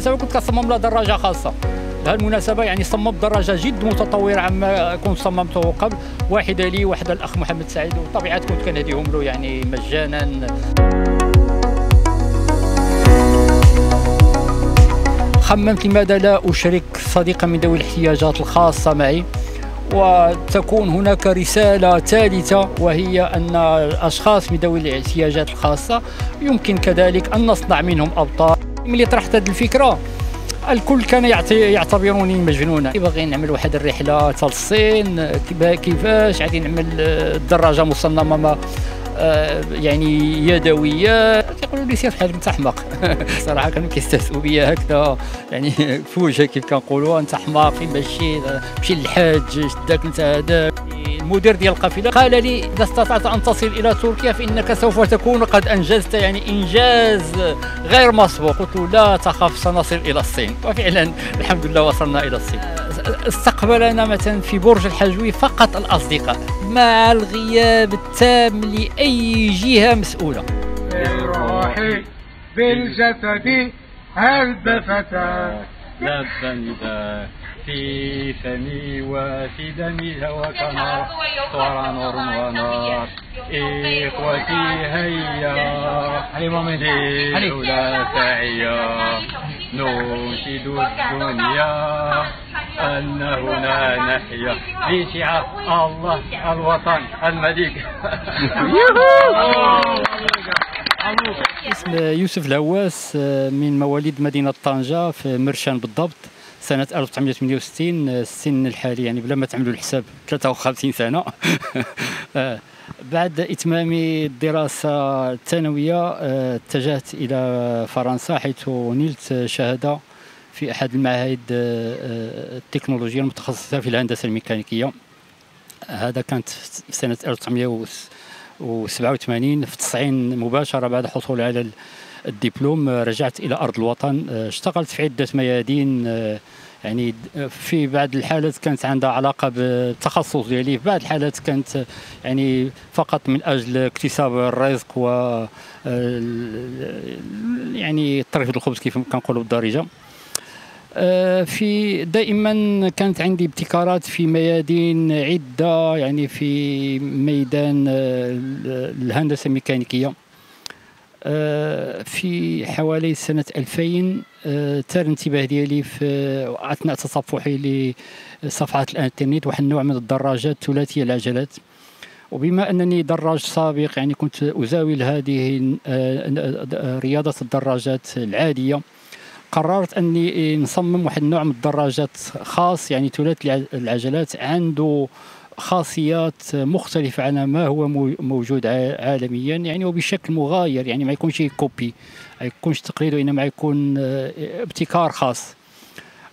المناسبة كنت كنصمم لها دراجة خاصة. بهالمناسبه يعني صممت دراجة جد متطورة عما كنت صممته قبل. واحدة لي واحدة الأخ محمد سعيد. وطبيعة كنت كنهديهم له يعني مجانا. خممت لماذا لا أشرك صديقا من ذوي الاحتياجات الخاصة معي. وتكون هناك رسالة ثالثة وهي أن الأشخاص من ذوي الاحتياجات الخاصة يمكن كذلك أن نصنع منهم أبطال. ملي طرحت هذه الفكرة الكل كان يعتبروني مجنونا. باغي نعمل واحد الرحلة حتى الصين كيفاش؟ غادي نعمل دراجه مصممة آه، يعني يدوية. كيقولوا لي سير بحال أنت أحمق. صراحة كانوا كيستهزئوا بيا هكذا. يعني في كيف كنقولوا أنت حماق فين مشي مشي للحاج شداك أنت هذاك. المدير ديال القافلة قال لي إذا استطعت أن تصل إلى تركيا فإنك سوف تكون قد أنجزت يعني إنجاز غير مسبوق. قلت له لا تخف سنصل إلى الصين. وفعلا الحمد لله وصلنا إلى الصين. استقبلنا مثلا في برج الحجوي فقط الأصدقاء مع الغياب التام لأي جهة مسؤولة. بالروح بالجسد هل فتى لبا في فمي وفي دمي هواك نار صار نور ونار. إخوتي هيا حليمة من الأولى سعيا. ننشد الدنيا أن هنا نحيا. بشعار الله الوطن الملك اسم يوسف الهواس من مواليد مدينة طنجة في مرشان بالضبط. سنة 1968 السن الحالي يعني بلا ما تعملوا الحساب 53 سنة. آه، بعد إتمام الدراسة الثانوية آه، اتجهت إلى فرنسا حيث نلت شهادة في أحد المعاهد آه، التكنولوجية المتخصصة في الهندسة الميكانيكية. هذا كانت سنة 1987 في 90 مباشرة بعد حصولي على الدبلوم رجعت إلى أرض الوطن. اشتغلت في عدة ميادين يعني في بعض الحالات كانت عندها علاقة بالتخصص ديالي. في بعض الحالات كانت يعني فقط من أجل اكتساب الرزق و يعني طريقه الخبز كيف كنقولوا بالدارجة. في دائما كانت عندي ابتكارات في ميادين عدة يعني في ميدان الهندسة الميكانيكية. آه، في حوالي سنة 2000 ثار الانتباه ديالي في أثناء تصفحي لصفحات الإنترنت واحد النوع من الدراجات ثلاثية العجلات. وبما أنني دراج سابق يعني كنت أزاول هذه آه، رياضة الدراجات العادية قررت أني نصمم واحد النوع من الدراجات خاص يعني ثلاثي العجلات عنده خاصيات مختلفة عن ما هو موجود عالميا يعني وبشكل مغاير يعني ما يكونش copie ما يكونش تقليد وإنما يكون آه، ابتكار خاص.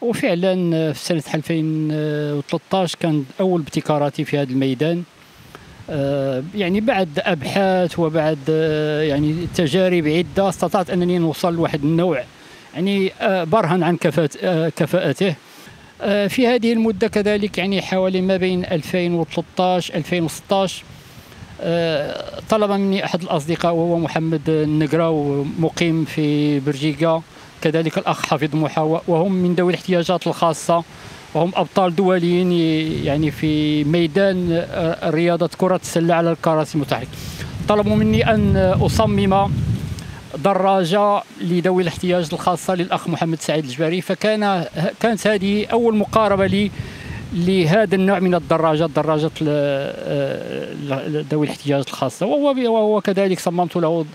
وفعلا آه، في سنة 2013 كان أول ابتكاراتي في هذا الميدان. آه، يعني بعد أبحاث وبعد يعني تجارب عدة استطعت أنني نوصل لواحد النوع. يعني برهن عن كفاءته. في هذه المدة كذلك يعني حوالي ما بين 2013 2016 آه، طلب مني أحد الأصدقاء وهو محمد النقراو مقيم في برجيكا كذلك الأخ حفيظ محا وهم من ذوي الاحتياجات الخاصة وهم أبطال دوليين يعني في ميدان آه، رياضة كرة السلة على الكراسي المتحركة طلبوا مني أن أصمم دراجة لذوي الاحتياج الخاصة للأخ محمد سعيد الجباري. فكان كانت هذه أول مقاربة لي لهذا النوع من الدراجات دراجة آه، ذوي الاحتياجات الخاصة. وهو وهو كذلك صممت له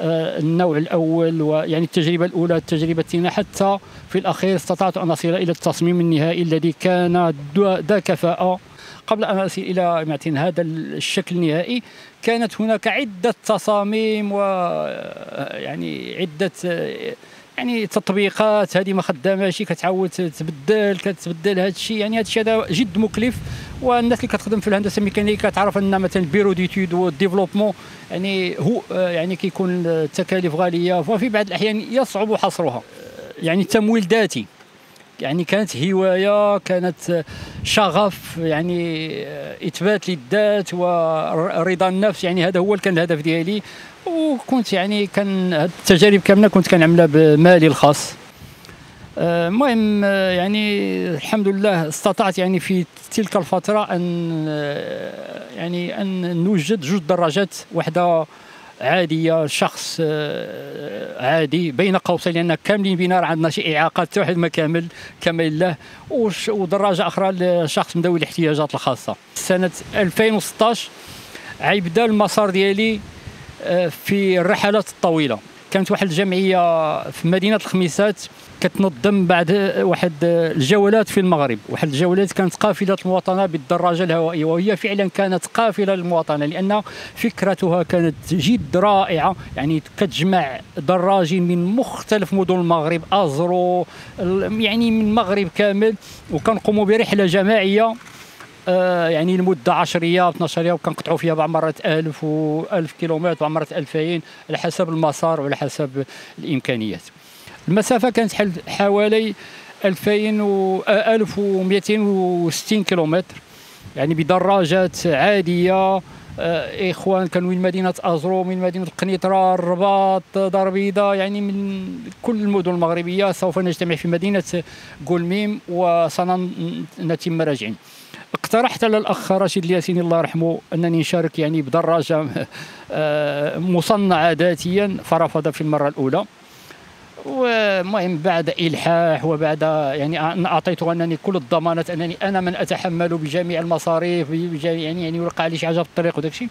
آه، النوع الأول ويعني التجربة الأولى التجربة الثانية. حتى في الأخير استطعت أن أصل إلى التصميم النهائي الذي كان ذا كفاءة قبل أصل إلى مثلا هذا الشكل النهائي. كانت هناك عدة تصاميم و يعني عدة يعني تطبيقات. هذه ما خداماش كتعاود تبدل كتبدل هذا الشيء. يعني هذا الشيء هذا جد مكلف. والناس اللي كتخدم في الهندسة الميكانيكية كتعرف أن مثلا ال bureau d'étude وال développement يعني هو يعني كيكون التكاليف غالية. وفي بعض الأحيان يصعب حصرها يعني تمويل ذاتي. يعني كانت هواية كانت شغف يعني إثبات للذات ورضا النفس يعني هذا هو كان الهدف ديالي. وكنت يعني كان التجارب كاملة كنت كنعملها بمالي الخاص. المهم يعني الحمد لله استطعت يعني في تلك الفترة أن يعني أن نوجد جوج دراجات واحدة عاديه شخص عادي بين قوسين لأن كاملين بنا عندنا شي إعاقات واحد ما كامل كما لله ودراجه أخرى لشخص ذوي الاحتياجات الخاصة. سنة 2016 عيبدا المسار ديالي في الرحلات الطويلة. كانت واحد الجمعية في مدينة الخميسات كتنظم بعد واحد الجولات في المغرب. واحد الجولات كانت قافلة المواطنة بالدراجة الهوائية وهي فعلا كانت قافلة للمواطنة لأن فكرتها كانت جد رائعة. يعني كتجمع دراجين من مختلف مدن المغرب أزرو يعني من المغرب كامل وكنقوموا برحلة جماعية. يعني لمدة 10 أيام 12 يوم كنقطعوا فيها بعض مرات 1000 و 1000 كيلومتر بعض مرات 2000 على حسب المسار وعلى حسب الإمكانيات. المسافة كانت حوالي 2000 و 1260 كيلومتر. يعني بدراجات عادية آه إخوان كانوا من مدينة أزرو من مدينة القنيطره الرباط دار بيضاء يعني من كل المدن المغربية سوف نجتمع في مدينة قلميم وسنتم راجعين. اقترحت على الأخ رشيد الياسيني الله يرحمه أنني نشارك يعني بدراجة آه مصنعة ذاتيا فرفض في المرة الأولى. ومهم بعد إلحاح وبعد يعني اعطيته أنني كل الضمانات أنني أنا من أتحمل بجميع المصاريف بجميع يعني يعني وقع لي شي حاجة في الطريق وداك الشيء.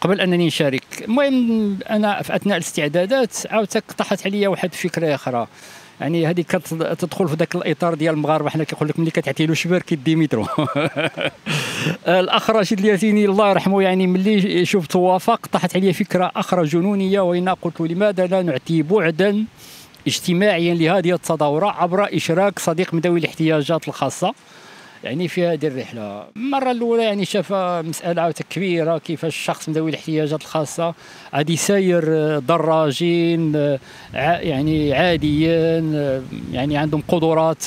قبل أنني نشارك المهم أنا في أثناء الاستعدادات عاوتاني طاحت عليا واحد الفكرة أخرى. يعني هذه كتدخل في ذاك الإطار ديال المغاربة. حنا كيقول لك ملي كتعطي له شبر كيدي مترو. الأخ رشيد الياسيني الله يرحمه يعني ملي شفت وافق طاحت عليا فكرة أخرى جنونية وين قلت لماذا لا نعطي بعدا اجتماعيا لهذه التظاهره عبر إشراك صديق من ذوي الاحتياجات الخاصة. يعني في هذه الرحلة. المرة الأولى يعني شاف مسألة كبيرة كيفاش الشخص ذوي الاحتياجات الخاصة. غادي ساير دراجين يعني عاديين يعني عندهم قدرات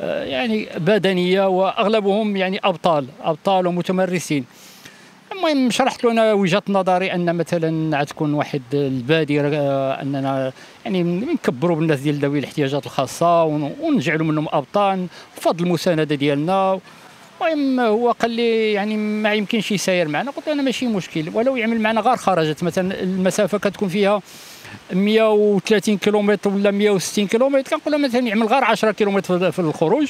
يعني بدنية وأغلبهم يعني أبطال أبطال ومتمرسين. المهم شرحت له أنا وجهة نظري أن مثلا تكون واحد البادره أننا يعني نكبروا بالناس ديال ذوي الاحتياجات الخاصة ونجعلوا منهم أبطال بفضل المساندة ديالنا. المهم هو قال لي يعني ما يمكنش يساير معنا. قلت له أنا ماشي مشكل ولو يعمل معنا غير خرجت. مثلا المسافة كتكون فيها 130 كيلومتر ولا 160 كيلومتر. كنقول له مثلا يعمل غير 10 كيلومتر في الخروج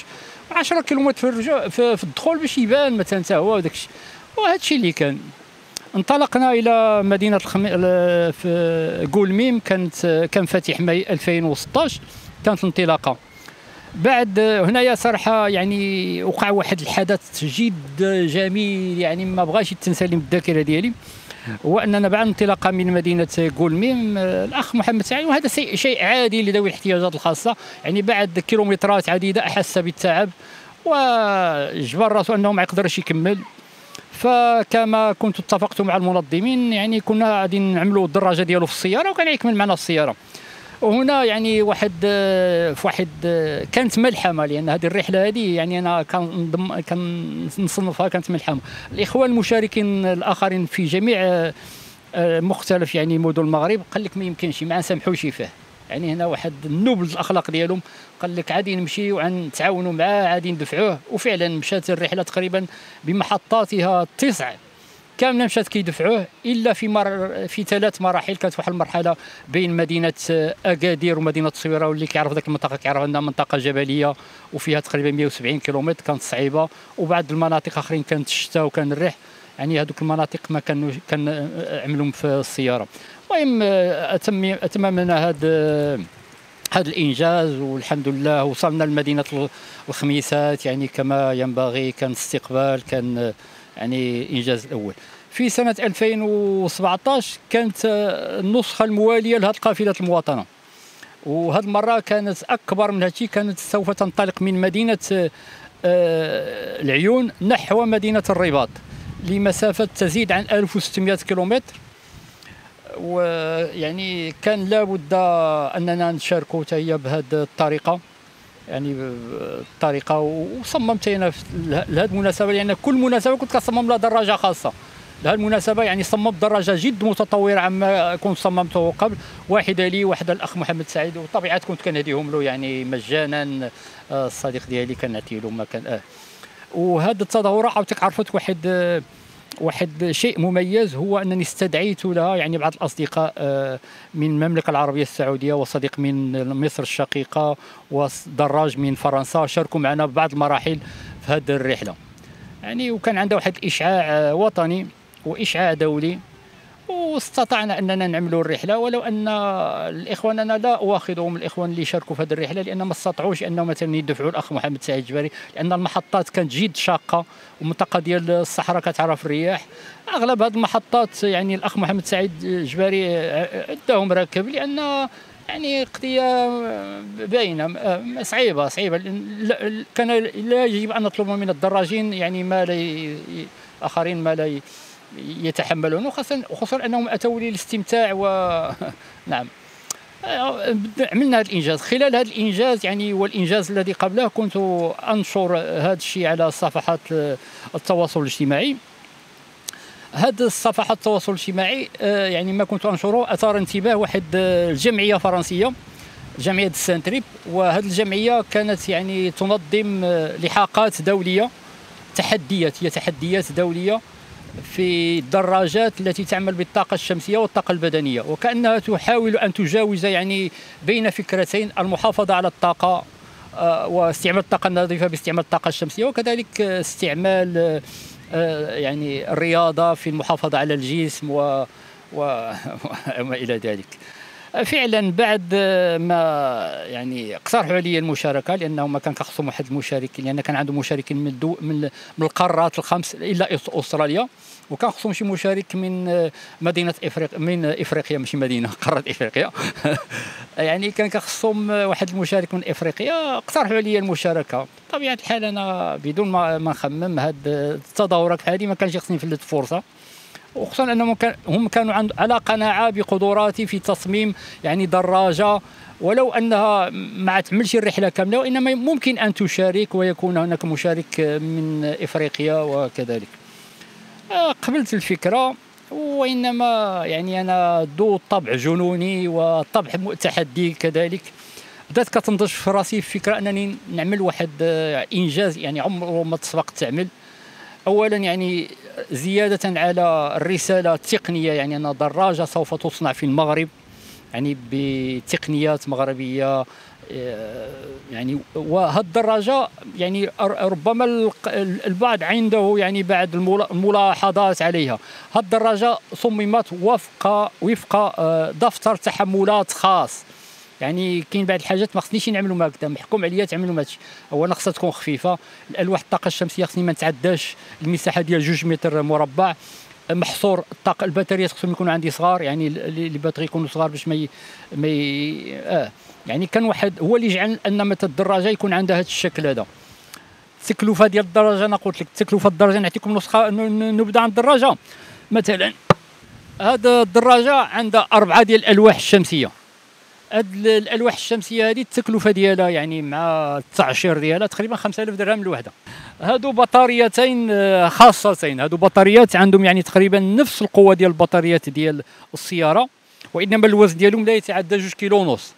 10 كيلومتر في الرجوع في الدخول باش يبان مثلا حتى هو وداك الشيء وهذا الشيء اللي كان. انطلقنا إلى مدينة الخمي... في قولميم كانت كان فاتح ماي 2016 كانت الانطلاقه بعد هنايا صراحة يعني وقع واحد الحدث جد جميل يعني ما بغاش يتنسى لي من الذاكرة ديالي هو اننا بعد الانطلاقه من مدينة قولميم الأخ محمد سعيد وهذا شيء عادي لذوي الاحتياجات الخاصة يعني بعد كيلومترات عديدة أحس بالتعب وجبر راسه أنه ما يقدرش يكمل. فكما كنت اتفقت مع المنظمين يعني كنا غادي نعملوا الدراجة ديالو في السيارة وكان يكمل معنا السيارة. وهنا يعني واحد في واحد كانت ملحمة لأن هذه الرحلة هذه يعني أنا كان كان نصنفها كانت ملحمة. الإخوان المشاركين الآخرين في جميع مختلف يعني مدن المغرب قال لك ما يمكنش ما نسامحوش فيه. يعني هنا واحد النبل الأخلاق ديالهم قال لك عادي نمشي ونتعاونوا معاه عادي ندفعوه. وفعلا مشات الرحلة تقريبا بمحطاتها تسع كامله مشات كيدفعوه إلا في مر في ثلاث مراحل كانت واحد المرحلة بين مدينة أكادير ومدينة التصويره واللي كيعرف ذاك المنطقة كيعرف انها منطقة جبلية وفيها تقريبا 170 كيلومتر كانت صعيبة. وبعد المناطق آخرين كانت الشتاء وكان الريح يعني هذوك المناطق ما كانوا كان عملهم في السيارة. المهم أتممنا هذا هذا الإنجاز والحمد لله وصلنا لمدينة الخميسات. يعني كما ينبغي كان استقبال كان يعني إنجاز الأول. في سنة 2017 كانت النسخة الموالية لهذه قافلة المواطنة. وهذه المرة كانت أكبر من هذا كانت سوف تنطلق من مدينة العيون نحو مدينة الرباط. لمسافة تزيد عن 1600 كيلومتر. ويعني كان لابد أننا نشاركوا هي بهذه الطريقة. يعني الطريقة وصممت أنا لهذه المناسبة لأن كل مناسبة كنت كصمم لها دراجة خاصة. لها المناسبة يعني صممت دراجة جد متطورة عما كنت صممته قبل. واحدة لي واحدة الأخ محمد سعيد وطبيعة كنت كنهديهم له يعني مجانا. آه، الصديق ديالي كنعطي له ما كان آه. وهذا التظاهره عاوتانك عرفت واحد آه، واحد شيء مميز هو أنني استدعيت لها يعني بعض الأصدقاء آه، من المملكة العربية السعودية وصديق من مصر الشقيقة ودراج من فرنسا شاركوا معنا ببعض المراحل في هذه الرحلة. يعني وكان عنده واحد الاشعاع آه، وطني وإشعاع دولي. واستطعنا أننا نعملوا الرحلة ولو أن الاخوان أنا لا أواخذهم الإخوان اللي شاركوا في هذه الرحلة لأن ما استطاعوش انهم مثلا يدفعوا الأخ محمد سعيد الجباري لأن المحطات كانت جد شاقة ومنطقة ديال الصحراء كتعرف الرياح. أغلب هذه المحطات يعني الأخ محمد سعيد الجباري اداهم راكب لأن يعني قضية باينة صعيبة صعيبة. كان لا يجب أن نطلب من الدراجين يعني ما لا آخرين ما لا يتحملون وخاصة خصوصا أنهم أتوا للاستمتاع و نعم. عملنا هذا الإنجاز. خلال هذا الإنجاز يعني والإنجاز الذي قبله كنت أنشر هذا الشيء على صفحات التواصل الاجتماعي. هذا الصفحات التواصل الاجتماعي آه، يعني ما كنت أنشره أثار انتباه واحد الجمعية فرنسية جمعية السانتريب وهذه الجمعية كانت يعني تنظم آه، لحاقات دولية تحديات هي تحديات دولية. في الدراجات التي تعمل بالطاقة الشمسية والطاقة البدنية وكأنها تحاول أن تجاوز يعني بين فكرتين المحافظة على الطاقة آه، واستعمال الطاقة النظيفة باستعمال الطاقة الشمسية وكذلك استعمال آه، يعني الرياضة في المحافظة على الجسم و وما إلى ذلك. فعلا بعد ما يعني اقترحوا علي المشاركة لأنه ما كان خصهم واحد المشارك لأن كان عنده مشاركين من الدو من, القارات الخمس الا أستراليا. وكان خصهم شي مشارك من مدينة افريقيا من إفريقيا ماشي مدينة قارة إفريقيا. يعني كان خصهم واحد المشارك من إفريقيا. اقترحوا علي المشاركة. بطبيعة الحال أنا بدون ما نخمم هاد التظاهرات هذه ما كانش خصني نفلت فرصه وخصوصا أنهم هم كانوا على قناعة بقدراتي في تصميم يعني دراجة. ولو أنها ما تعملش الرحلة كاملة وإنما ممكن أن تشارك ويكون هناك مشارك من إفريقيا وكذلك. آه، قبلت الفكرة وإنما يعني أنا ذو طبع جنوني وطبع تحدي كذلك. بدأت كتنضج في راسي فكرة أنني نعمل واحد آه، إنجاز يعني عمره ما تسبق تعمل. اولا يعني زيادة على الرسالة التقنية يعني أن دراجه سوف تصنع في المغرب يعني بتقنيات مغربية آه، يعني وهذه الدراجه يعني ربما البعض عنده يعني بعد الملاحظات عليها. هذه الدراجه صممت وفق وفق آه، دفتر تحملات خاص. يعني كاين بعض الحاجات ما خصنيش نعملوا هكذا محكوم عليا تعملوا ماشي اولا خصها تكون خفيفة. الألواح الطاقة الشمسية خصني ما نتعداش. المساحة ديال جوج متر مربع. محصور الطاقة البطاريات خصهم يكونوا عندي صغار يعني لي باتري يكونوا صغار باش ما ما آه. يعني كان واحد هو اللي جعل أن مثلا الدراجة يكون عندها هذا الشكل هذا. التكلفه ديال الدراجة أنا قلت لك التكلفه الدراجة نعطيكم نسخة نبدأ عن الدراجة. مثلا هذا الدراجة عندها أربعة ديال الألواح الشمسية. هاد الألواح الشمسية هذه التكلفة ديالها يعني مع التعشير ديالها تقريبا 5000 درهم الوحده هادو بطاريتين آه، خاصتين. هادو بطاريات عندهم يعني تقريبا نفس القوة ديال البطاريات ديال السيارة وإنما الوزن ديالهم لا يتعدى 2 كيلو ونص.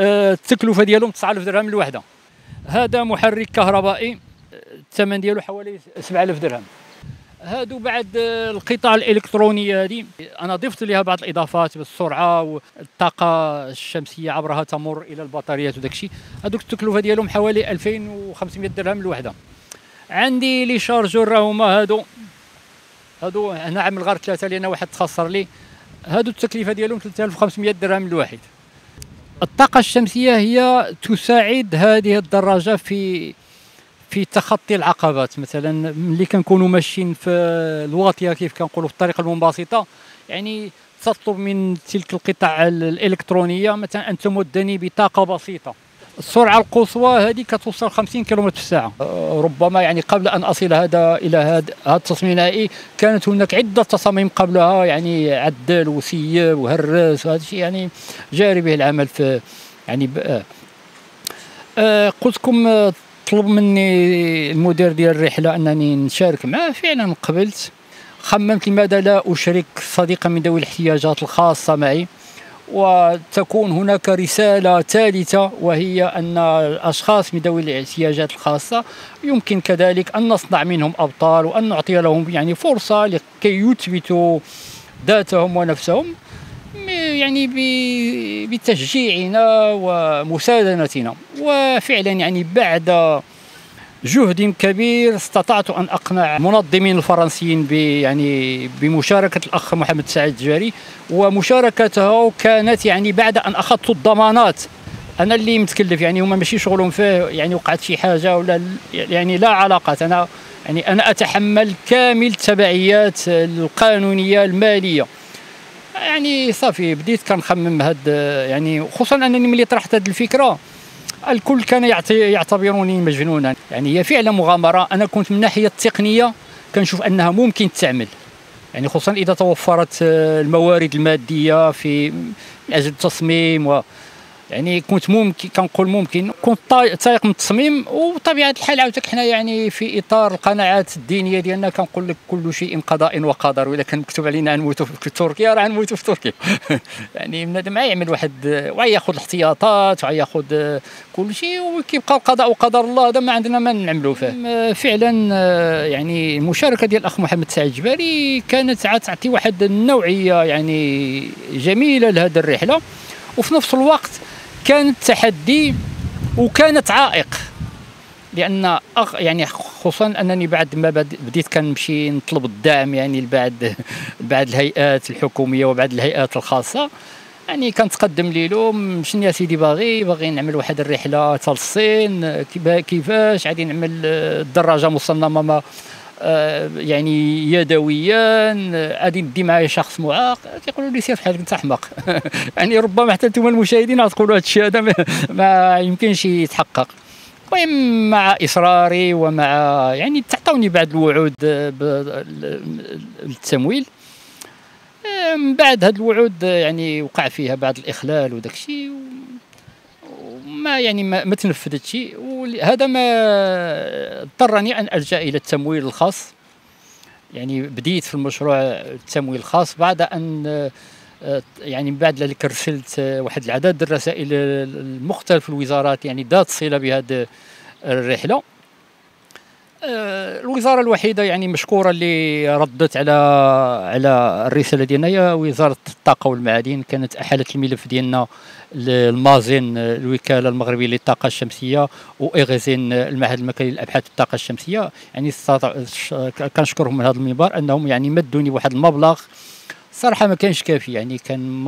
آه، التكلفة ديالهم 9000 درهم الوحده هذا محرك كهربائي الثمن ديالو حوالي 7000 درهم. هادو بعد القطع الالكترونيه هذه أنا ضفت لها بعض الإضافات السرعه والطاقة الشمسية عبرها تمر إلى البطاريات وداك الشيء. هذوك التكلفة ديالهم حوالي 2500 درهم الوحده عندي لي شارجور راهما هادو. هادو هنا عامل غير ثلاثة لأن واحد تخسر لي. هادو التكلفة ديالهم 3500 درهم الواحد الطاقة الشمسية هي تساعد هذه الدراجة في في تخطي العقبات. مثلا ملي كنكونوا ماشيين في الواطيه كيف كنقولوا في الطريق المنبسطة يعني تطلب من تلك القطع الإلكترونية مثلا أن تمدني بطاقة بسيطة. السرعة القصوى هذه كتوصل 50 كم في الساعة. ربما يعني قبل أن أصل هذا إلى هذا التصميم النهائي كانت هناك عدة تصاميم قبلها يعني عدل وسيب وهرس وهذا الشيء يعني جاري به العمل في يعني آه قلت لكم طلب مني المدير ديال الرحلة أنني نشارك معاه. فعلا قبلت. خممت لماذا لا أشرك صديقا من ذوي الاحتياجات الخاصة معي. وتكون هناك رسالة ثالثة وهي أن الأشخاص من ذوي الاحتياجات الخاصة يمكن كذلك أن نصنع منهم أبطال وأن نعطي لهم يعني فرصة لكي يثبتوا ذاتهم ونفسهم. يعني بتشجيعنا ومساندتنا. وفعلا يعني بعد جهد كبير استطعت أن أقنع المنظمين الفرنسيين يعني بمشاركة الأخ محمد سعيد الجاري ومشاركته كانت يعني بعد أن أخذت الضمانات. أنا اللي متكلف يعني هما ماشي شغلهم فيه يعني وقعت شي حاجة ولا يعني لا علاقه أنا يعني أنا أتحمل كامل التبعيات القانونية المالية. يعني صافي بديت كنخمم هاد يعني خصوصا أنني ملي طرحت هذه الفكرة الكل كان يعتبروني مجنونا. يعني هي فعلا مغامرة. أنا كنت من الناحيه التقنية كنشوف أنها ممكن تعمل. يعني خصوصا إذا توفرت الموارد المادية في من أجل التصميم و يعني كنت ممكن كنقول ممكن كنت طايق من التصميم وطبيعة الحال عاوتاني حنا يعني في إطار القناعات الدينية ديالنا كنقول لك كل شيء قضاء وقدر وإذا كان مكتوب علينا نموتوا في تركيا راه نموتوا في تركيا. يعني بنادم يعمل واحد وياخذ الاحتياطات وياخذ كل شيء وكيبقى القضاء وقدر الله. هذا ما عندنا ما نعملوا فيه. فعلا يعني المشاركة ديال الأخ محمد سعيد جباري كانت تعطي واحد النوعية يعني جميلة لهذه الرحلة. وفي نفس الوقت كانت تحدي وكانت عائق. لأن أخ يعني خصوصا أنني بعد ما بديت كنمشي نطلب الدعم يعني لبعض بعض الهيئات الحكومية وبعض الهيئات الخاصة. يعني كنتقدم لهم شنو يا سيدي باغي باغي نعمل واحد الرحلة حتى للصين كيفاش؟ غادي نعمل الدراجة مصممة يعني يدويا غادي ندي معايا شخص معاق كيقولوا لي سير بحالك انت احمق. يعني ربما حتى أنتم المشاهدين تقولوا هذا الشيء هذا ما يمكنش يتحقق. المهم مع إصراري ومع يعني تعطوني بعض الوعود بالتمويل من بعد هذه الوعود يعني وقع فيها بعض الإخلال وداك الشيء ما يعني ما, ما تنفذتش وهذا ما اضطرني أن ألجأ إلى التمويل الخاص. يعني بديت في المشروع التمويل الخاص بعد أن يعني بعد ذلك رسلت واحد العدد الرسائل المختلف الوزارات يعني ذات صلة بهذه الرحلة. الوزارة الوحيدة يعني مشكورة اللي ردت على على الرسالة ديالنا هي وزارة الطاقة والمعادن كانت أحالت الملف ديالنا المازين الوكالة المغربية للطاقة الشمسية وايغيزين المعهد المكاني للأبحاث الطاقه الشمسية. يعني كنشكرهم من هذا المنبر أنهم يعني مدوني واحد المبلغ صراحة ما كانش كافي. يعني كان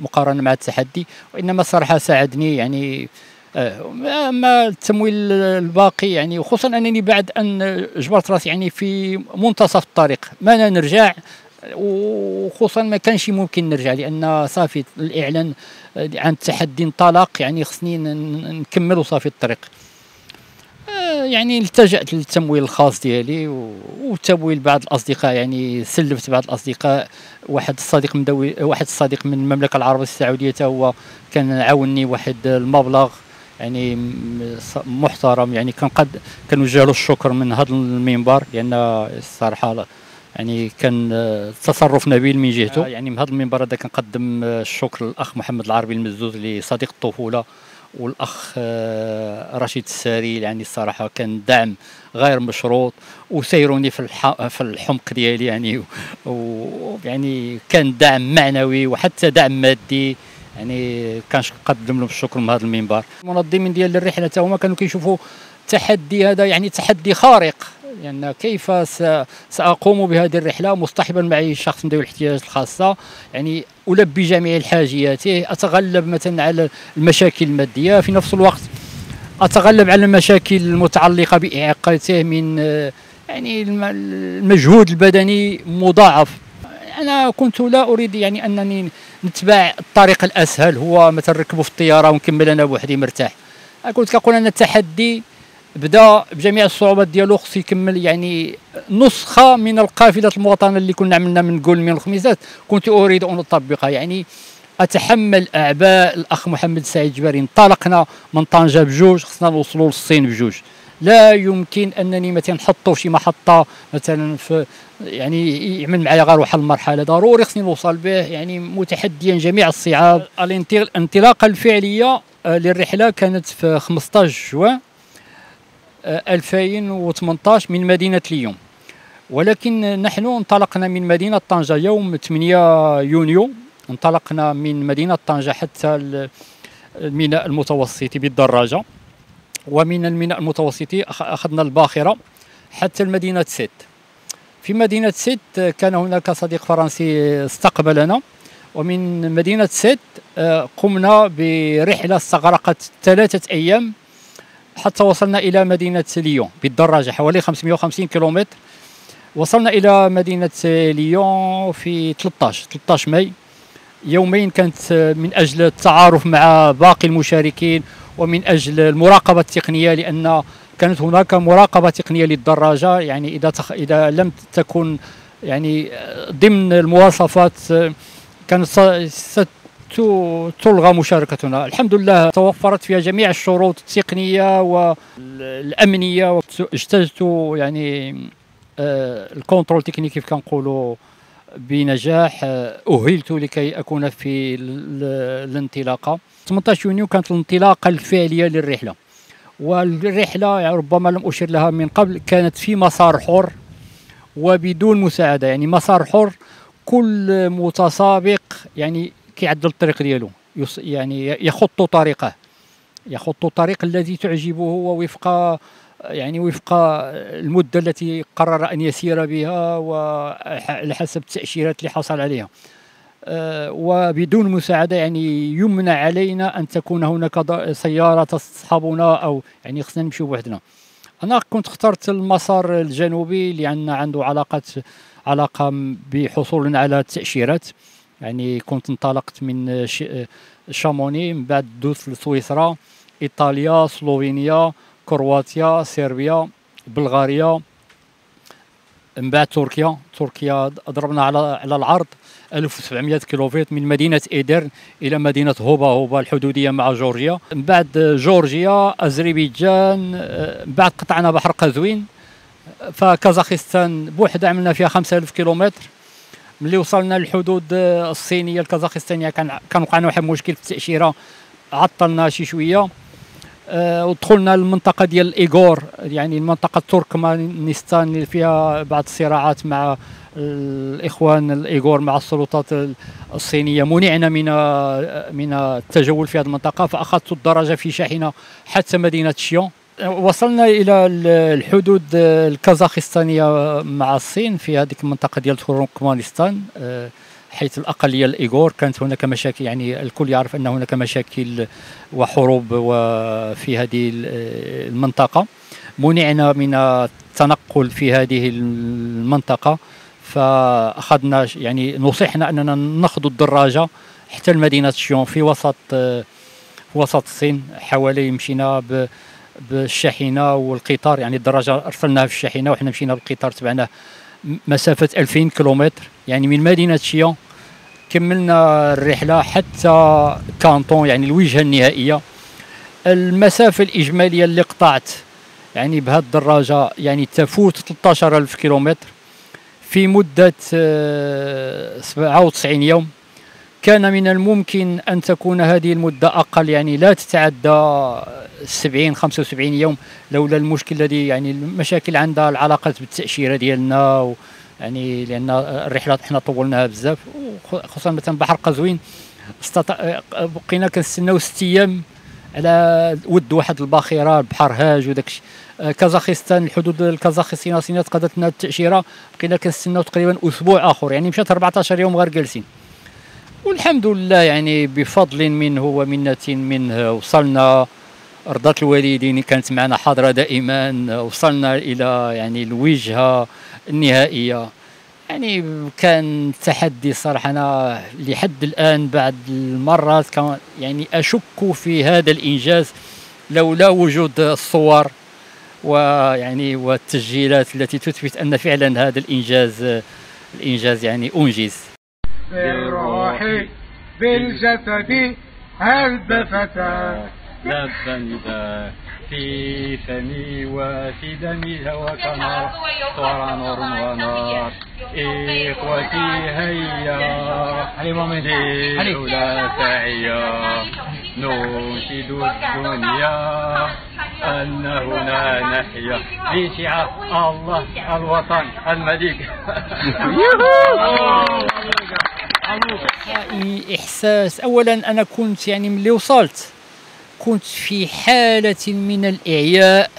مقارنة مع التحدي وإنما صراحة ساعدني. يعني آه، ما التمويل الباقي يعني وخصوصا أنني بعد أن جبرت راسي يعني في منتصف الطريق. ما نرجع وخصوصا ما كانش ممكن نرجع لأن صافي الإعلان عن التحدي انطلق يعني خصني نكمل صافي الطريق. آه، يعني التجأت للتمويل الخاص ديالي وتمويل بعض الأصدقاء يعني سلفت بعض الأصدقاء. واحد الصديق من واحد الصديق من المملكة العربية السعودية هو كان عاوني واحد المبلغ. يعني محترم. يعني كان قد كنوجه له الشكر من هذا المنبر لأن الصراحة يعني كان تصرف نبيل من جهته. يعني من هذا المنبر هذا كنقدم الشكر للأخ محمد العربي المزوز اللي صديق الطفولة والأخ آه، رشيد الساري. يعني الصراحة كان دعم غير مشروط وسيروني في في الحمق ديالي. يعني ويعني كان دعم معنوي وحتى دعم مادي. يعني كانش نقدم لهم الشكر من هذا المنبر. المنظمين ديال الرحلة هما كانوا كيشوفوا التحدي هذا يعني تحدي خارق. يعني كيف سأقوم بهذه الرحلة مصطحبا معي شخص ذوي الاحتياجات الخاصة. يعني ألبي جميع حاجياته أتغلب مثلا على المشاكل المادية في نفس الوقت أتغلب على المشاكل المتعلقة بإعاقته من يعني المجهود البدني مضاعف. أنا كنت لا أريد يعني أنني نتبع الطريق الأسهل هو مثلا نركبوا في الطيارة ونكمل أنا بوحدي مرتاح. قلت كنقول أنا التحدي بدا بجميع الصعوبات ديالو خص يكمل يعني نسخة من القافله المواطنه اللي كنا عملنا من قول من الخميسات. كنت أريد أن أطبقها. يعني أتحمل أعباء الأخ محمد سعيد جباري. انطلقنا من طنجة بجوج خصنا نوصلوا للصين بجوج. لا يمكن أنني مثلا نحطو شي محطة مثلا في يعني يعمل معايا غير واحد المرحلة. ضروري خصني نوصل به يعني متحديا جميع الصعاب. الانطلاقه الفعلية آه، للرحلة كانت في 15 جوان 2018 من مدينة ليون. ولكن نحن انطلقنا من مدينة طنجة يوم 8 يونيو. انطلقنا من مدينة طنجة حتى الميناء المتوسطي بالدراجة. ومن الميناء المتوسطي أخذنا الباخرة حتى المدينة سيت. في مدينة سيت كان هناك صديق فرنسي استقبلنا. ومن مدينة سيت آه، قمنا برحلة استغرقت ثلاثة أيام حتى وصلنا إلى مدينة ليون بالدراجة حوالي 550 كيلومتر. وصلنا إلى مدينة ليون في 13 13 ماي. يومين كانت من أجل التعارف مع باقي المشاركين ومن أجل المراقبة التقنية لأن كانت هناك مراقبة تقنية للدراجة. يعني إذا تخ... إذا لم تكن يعني ضمن المواصفات كانت ستلغى مشاركتنا. الحمد لله توفرت فيها جميع الشروط التقنية والامنيه اجتزت يعني آه، ال contrôle technique كيف كنقولوا بنجاح. أهلت لكي أكون في الانطلاقة. 18 يونيو كانت الانطلاقة الفعلية للرحلة. والرحلة يعني ربما لم أشر لها من قبل كانت في مسار حر وبدون مساعدة. يعني مسار حر كل متسابق يعني كيعدل الطريق ديالو. يعني يخط طريقه. يخط الطريق الذي تعجبه ووفق يعني وفق المدة التي قرر أن يسير بها وعلى حسب التأشيرات اللي حصل عليها. وبدون مساعدة يعني يمنع علينا أن تكون هناك سيارة تصحبنا أو يعني خصنا نمشي بوحدنا. أنا كنت اخترت المسار الجنوبي لأن عنده علاقة علاقة بحصولنا على التأشيرات يعني كنت انطلقت من شاموني من بعد دوت لسويسرا إيطاليا سلوفينيا كرواتيا صربيا بلغاريا من بعد تركيا. تركيا ضربنا على على العرض. 1700 كيلومتر من مدينة إيدرن إلى مدينة هوبا هوبا الحدودية مع جورجيا. من بعد جورجيا أذربيجان من بعد قطعنا بحر قزوين. فكازاخستان بوحدة عملنا فيها 5000 كيلومتر. ملي وصلنا للحدود الصينية الكازاخستانية كان كان وقعنا واحد مشكل في التأشيرة. عطلنا شي شوية. آه، ودخلنا المنطقة ديال الايغور يعني المنطقة التركمانستان اللي فيها بعض الصراعات مع الإخوان الإيغور مع السلطات الصينية منعنا من من التجول في هذه المنطقة فأخذت الدرجة في شاحنة حتى مدينة شيون. وصلنا إلى الحدود الكازاخستانية مع الصين في هذه المنطقة ديال تركمانستان حيث الأقلية الإيغور. كانت هناك مشاكل يعني الكل يعرف أن هناك مشاكل وحروب في هذه المنطقة. منعنا من التنقل في هذه المنطقة. فأخذنا يعني نصحنا أننا ناخذ الدراجة حتى المدينة شيون في وسط في وسط الصين حوالي مشينا بالشاحنة والقطار يعني الدراجة أرسلناها في الشاحنة وحنا مشينا بالقطار تبعنا مسافة 2000 كيلومتر. يعني من مدينة شيون كملنا الرحلة حتى كانطون يعني الوجهة النهائية. المسافة الإجمالية اللي قطعت يعني بهذه الدراجة يعني تفوت 13000 كيلومتر. في مدة 97 آه، يوم. كان من الممكن أن تكون هذه المدة أقل يعني لا تتعدى 70 75 يوم لولا المشكل الذي يعني المشاكل عندها العلاقات بالتأشيرة ديالنا يعني لأن الرحلة حنا طولناها بزاف خصوصا مثلا بحر قزوين. استطاع بقينا كنستناو ست أيام. على ود واحد الباخرة البحر هاج وداك الشيء. كازاخستان الحدود الكازاخستانيه تقدرت لنا التاشيره بقينا كنستناو تقريبا أسبوع آخر يعني مشات 14 يوم غير جالسين. والحمد لله يعني بفضل منه ومنة منه وصلنا رضات الوالدين كانت معنا حاضرة دائما وصلنا إلى يعني الوجهة النهائية. يعني كان تحدي صراحة. أنا لحد الآن بعد المرات كان يعني أشك في هذا الإنجاز لولا وجود الصور ويعني والتسجيلات التي تثبت أن فعلا هذا الإنجاز الإنجاز يعني أنجز. بالروح بالجسد هل بفتى لبا في فمي وفي دمي هواك نار صار نور ونار إخوتي هيا. حليمة من الأولى سعيا. ننشد الدنيا أن هنا نحيا. بشعار الله الوطن الملك إحساس. اولا أنا كنت يعني ملي وصلت. كنت في حالة من الإعياء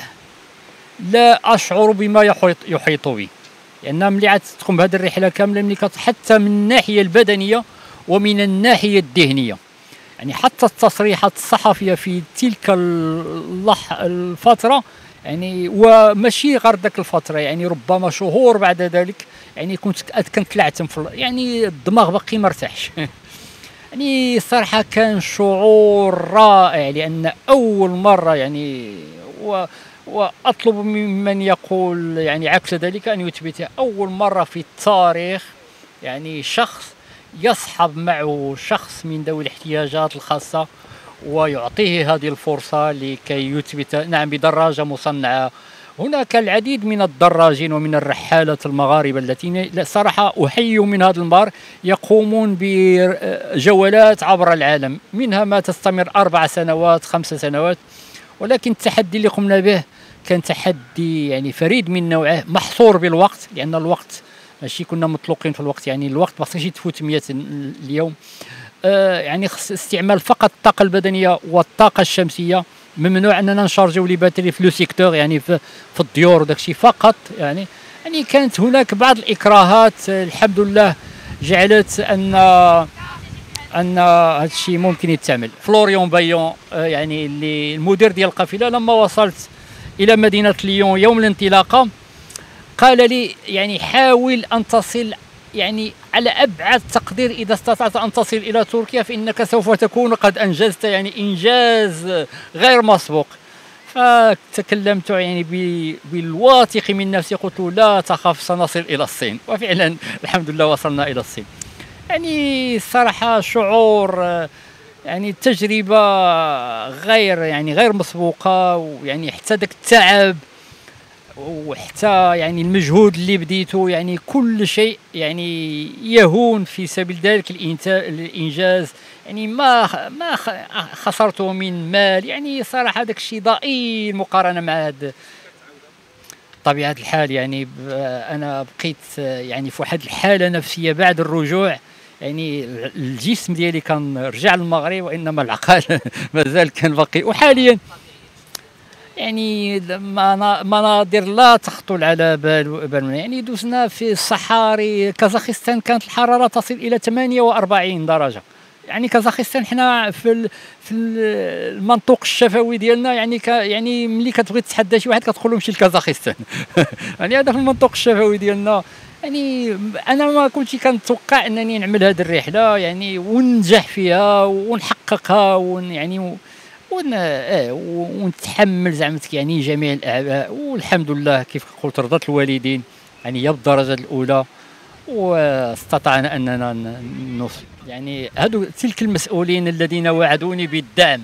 لا أشعر بما يحيط يحيط بي. لأن ملي عاد تقوم بهذه الرحلة كاملة ملي حتى من الناحية البدنية ومن الناحية الذهنية. يعني حتى التصريحات الصحفية في تلك اللح الفترة يعني وماشي غير ذاك الفترة. يعني ربما شهور بعد ذلك يعني كنت كنت لعتم في يعني الدماغ باقي ما ارتاحش يعني صراحة كان شعور رائع لأن أول مرة يعني و وأطلب ممن يقول يعني عكس ذلك أن يثبت أول مرة في التاريخ يعني شخص يصحب معه شخص من ذوي الاحتياجات الخاصة ويعطيه هذه الفرصة لكي يثبت نعم بدراجة مصنعة هناك العديد من الدراجين ومن الرحالة المغاربة التي صراحة أحيي من هذا المبار يقومون بجولات عبر العالم. منها ما تستمر أربع سنوات خمس سنوات. ولكن التحدي اللي قمنا به كان تحدي يعني فريد من نوعه محصور بالوقت لأن الوقت ماشي كنا مطلقين في الوقت يعني الوقت ما خصش تفوت 100 اليوم. آه يعني استعمال فقط الطاقة البدنية والطاقة الشمسية. ممنوع أننا نشارجيو les batteries في le secteur يعني في, في الديور وداك الشيء. فقط يعني يعني كانت هناك بعض الإكراهات. الحمد لله جعلت ان أن هذا الشيء ممكن يتعمل. فلوريان بايي يعني اللي المدير ديال القافلة لما وصلت إلى مدينة ليون يوم الانطلاقة قال لي يعني حاول أن تصل يعني على أبعد تقدير إذا استطعت أن تصل إلى تركيا فإنك سوف تكون قد أنجزت يعني إنجاز غير مسبوق. فتكلمت يعني بالواثق من نفسي قلت لا تخف سنصل إلى الصين. وفعلا الحمد لله وصلنا إلى الصين. يعني صراحة شعور يعني تجربة غير يعني غير مسبوقة ويعني حتى ذاك التعب وحتى يعني المجهود اللي بديته يعني كل شيء يعني يهون في سبيل ذلك الإنجاز. يعني ما ما خسرته من مال. يعني صراحة هذاك الشيء ضئيل مقارنة مع هذا طبيعة الحال. يعني أنا بقيت يعني في واحد الحالة نفسية بعد الرجوع. يعني الجسم ديالي كان رجع للمغرب وإنما العقل مازال كان باقي. وحاليا يعني مناظر لا تخطر على بالنا يعني دوزنا في الصحاري كازاخستان كانت الحرارة تصل إلى 48 درجة. يعني كازاخستان حنا في في المنطوق الشفوي ديالنا يعني ك يعني ملي كتبغي تتحدى شي واحد كتقول له مشي لكازاخستان. يعني في المنطوق الشفوي ديالنا. يعني أنا ما كنتش كنتوقع أنني نعمل هذه الرحلة. يعني وننجح فيها ونحققها ون يعني ون... آه ونتحمل زعمتك يعني جميع الاعباء والحمد لله كيف قلت رضت الوالدين يعني هي بالدرجه الأولى واستطعنا أننا نوصل. يعني هذو تلك المسؤولين الذين وعدوني بالدعم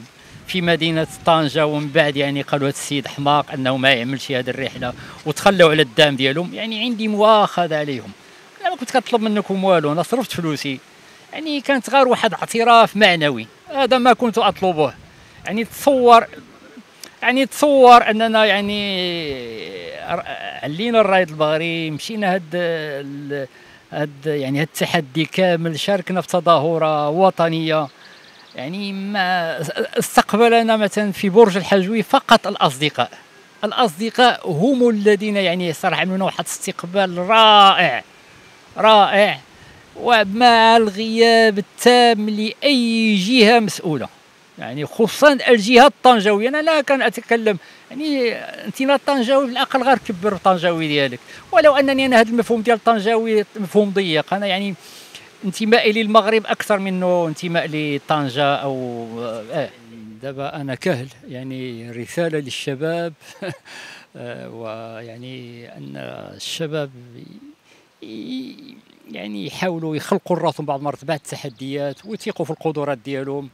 في مدينة طنجة ومن بعد يعني قالوا هذا السيد حماق أنه ما يعملش هذه الرحلة وتخلوا على الدعم ديالهم. يعني عندي مؤاخذة عليهم. أنا ما كنت كنطلب منكم والو أنا صرفت فلوسي. يعني كانت غير واحد اعتراف معنوي. هذا ما كنت أطلبه. يعني تصور يعني تصور أننا يعني علينا الرايد البغري مشينا هاد هاد يعني هاد التحدي كامل شاركنا في تظاهرة وطنية. يعني ما استقبلنا مثلا في برج الحجوي فقط الأصدقاء. الأصدقاء هم الذين يعني صراحة عملونا واحد استقبال رائع رائع. ومع الغياب التام لأي جهة مسؤولة. يعني خصوصا الجهة الطنجاويه أنا لا كان اتكلم يعني أنت لا طنجاوي بالأقل غير كبر الطنجاوي ديالك. ولو أنني أنا هذا المفهوم ديال الطنجاوي مفهوم ضيق. أنا يعني انتمائي للمغرب أكثر منه انتماء لطنجة أو آه دابا أنا كهل يعني رسالة للشباب. آه ويعني أن الشباب يعني يحاولوا يخلقوا راسهم بعض المرات بعد التحديات ويثيقوا في القدرات ديالهم.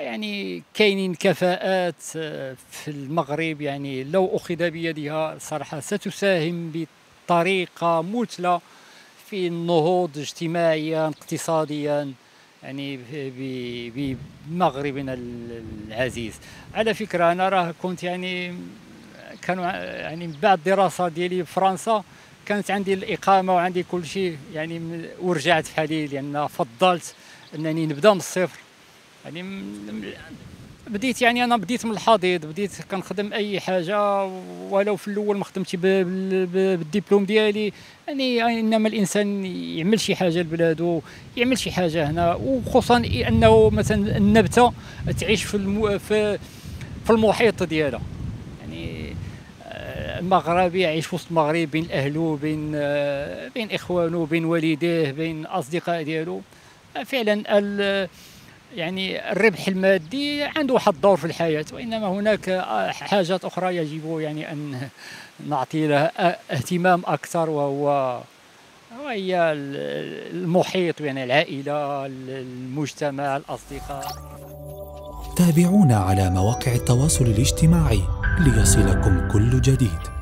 يعني كاينين كفاءات آه، في المغرب. يعني لو أخذ بيدها صراحة ستساهم بطريقة مثلى في النهوض اجتماعيا اقتصاديا يعني بمغربنا العزيز. على فكرة أنا راه كنت يعني كانوا يعني بعد الدراسه ديالي في فرنسا كانت عندي الإقامة وعندي كل شيء. يعني ورجعت في حالي لأن فضلت أنني نبدأ من الصفر. يعني بديت يعني أنا بديت من الحضيض بديت كنخدم أي حاجة ولو في الأول ما خدمتش بالدبلوم ديالي يعني إنما الإنسان يعمل شي حاجة لبلادو يعمل شي حاجة هنا وخصوصا إنه مثلا النبتة تعيش في الم... في في المحيط ديالها. يعني آه، المغربي يعيش وسط المغرب بين أهله بين آه، بين إخوانه بين والديه بين أصدقاء ديالو. فعلا يعني الربح المادي عنده واحد الدور في الحياة وإنما هناك حاجات أخرى يجب يعني أن نعطي لها اهتمام أكثر وهو وهي المحيط يعني العائلة المجتمع الأصدقاء. تابعونا على مواقع التواصل الاجتماعي ليصلكم كل جديد.